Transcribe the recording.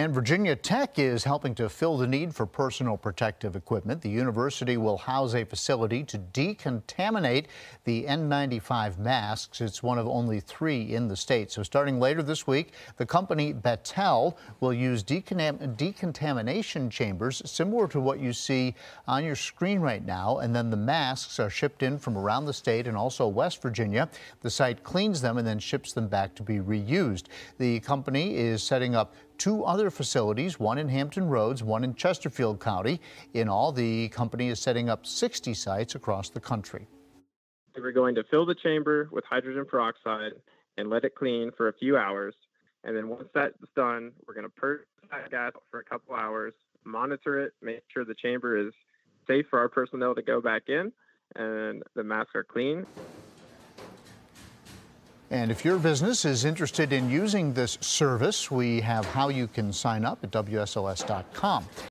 And Virginia Tech is helping to fill the need for personal protective equipment. The university will house a facility to decontaminate the N95 masks. It's one of only three in the state. So starting later this week, the company Battelle will use decontamination chambers similar to what you see on your screen right now. And then the masks are shipped in from around the state and also West Virginia. The site cleans them and then ships them back to be reused. The company is setting up two other facilities, one in Hampton Roads, one in Chesterfield County. In all, the company is setting up 60 sites across the country. We're going to fill the chamber with hydrogen peroxide and let it clean for a few hours. And then once that's done, we're going to purge that gas for a couple hours, monitor it, make sure the chamber is safe for our personnel to go back in, and the masks are clean. And if your business is interested in using this service, we have how you can sign up at WSLS.com.